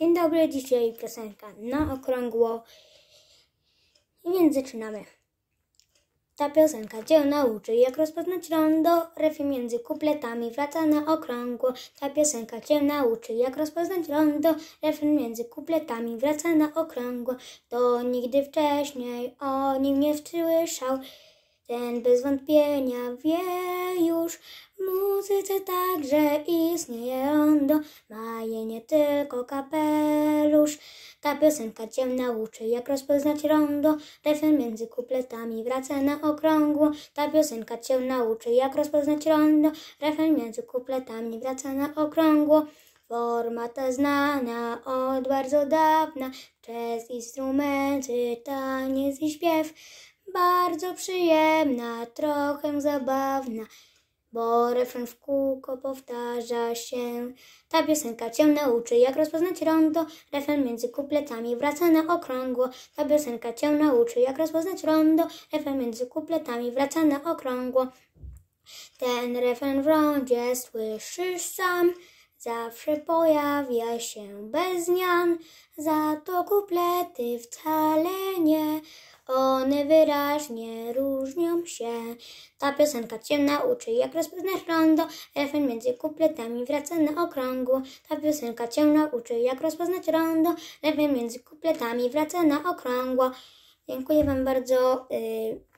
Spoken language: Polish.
Dzień dobry, dzisiaj piosenka na okrągło. I więc zaczynamy. Ta piosenka cię nauczy, jak rozpoznać rondo. Refy między kupletami wraca na okrągło. Ta piosenka cię nauczy, jak rozpoznać rondo. Refren między kupletami wraca na okrągło. To nigdy wcześniej o nim nie słyszał. Ten bez wątpienia wie już, muzyce także istnieje rondo, ma je nie tylko kapelusz. Ta piosenka cię nauczy, jak rozpoznać rondo, refren między kupletami wraca na okrągło. Ta piosenka cię nauczy, jak rozpoznać rondo, refren między kupletami wraca na okrągło. Forma ta znana od bardzo dawna, przez instrumenty, taniec i śpiew bardzo przyjemna, trochę zabawna, bo refren w kółko powtarza się. Ta piosenka cię nauczy, jak rozpoznać rondo, refren między kupletami wraca na okrągło. Ta piosenka cię nauczy, jak rozpoznać rondo, refren między kupletami wraca na okrągło. Ten refren w rondzie słyszysz sam, zawsze pojawia się bez zmian, za to kuplety wcale nie. Wyraźnie różnią się. Ta piosenka cię nauczy, jak rozpoznać rondo. Refren między kupletami wraca na okrągło. Ta piosenka cię nauczy, jak rozpoznać rondo. Refren między kupletami wraca na okrągło. Dziękuję Wam bardzo. Yy.